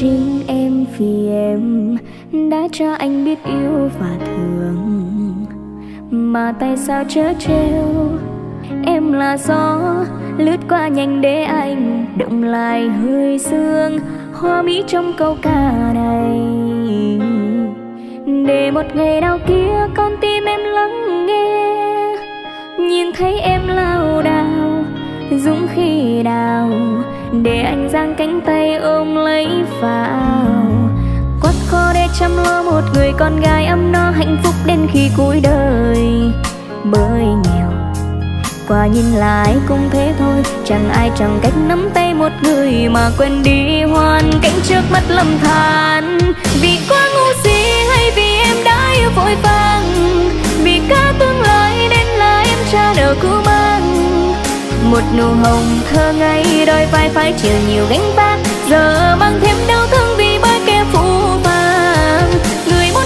chính em vì em đã cho anh biết yêu và thương. Mà tại sao chớ trêu? Em là gió lướt qua nhanh để anh động lại hơi sương hoa mỹ trong câu ca này. Để một ngày nào kia con tim em lắng nghe. Nhìn thấy em dũng để anh giang cánh tay ôm lấy vào. Quát khó để chăm lo một người con gái ấm no hạnh phúc đến khi cuối đời. Bởi nhiều qua nhìn lại cũng thế thôi. Chẳng ai chẳng cách nắm tay một người mà quên đi hoàn cảnh trước mắt lầm than. Vì quá ngu si hay vì em đã yêu vội vàng. Vì cả tương lai nên là em cha nợ cứu một nụ hồng thơ ngây, đôi vai phải chịu nhiều gánh vác. Giờ mang thêm đau thương vì bao kẻ phụ vàng. Người muốn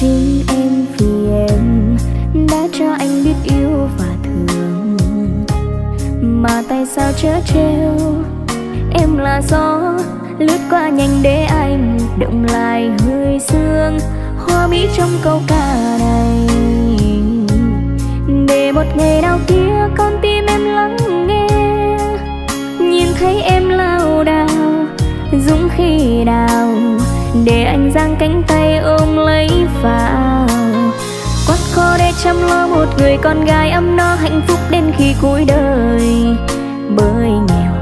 chính em vì em đã cho anh biết yêu và thương. Mà tại sao chớ trêu? Em là gió, lướt qua nhanh để anh động lại hơi sương. Hoa mỹ trong câu ca này, để một ngày nào kia con tim em lắng nghe. Nhìn thấy em lao đao, dũng khi đào để anh giang cánh tay ôm lấy vào. Quá khó để chăm lo một người con gái ấm no hạnh phúc đến khi cuối đời. Bởi nghèo,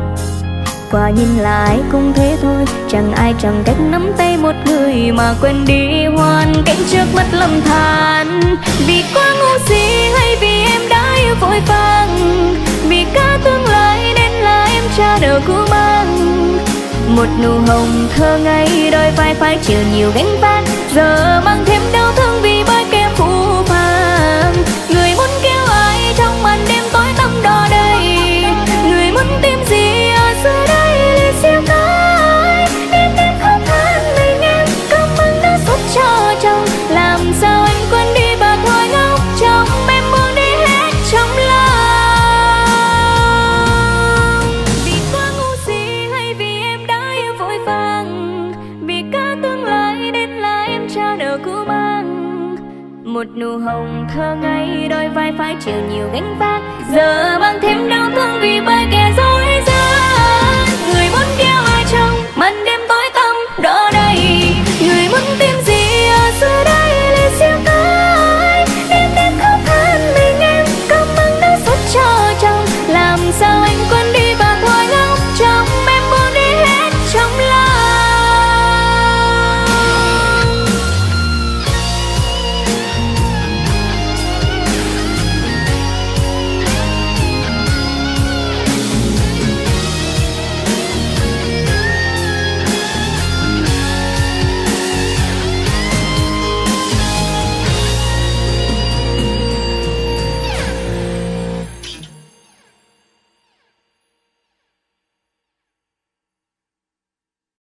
qua nhìn lại cũng thế thôi. Chẳng ai chẳng cách nắm tay một người mà quên đi hoàn cảnh trước mắt lầm than. Vì quá ngu si hay vì em đã yêu vội vàng. Vì cả tương lai nên là em cha nợ cứu mang một nụ hồng thơ ngây đôi vai phải chịu nhiều gánh vác, giờ mang thêm đau thương vì bao. Một nụ hồng thơ ngây, đôi vai phải chịu nhiều gánh vác. Giờ mang thêm đau thương vì bởi kẻ dối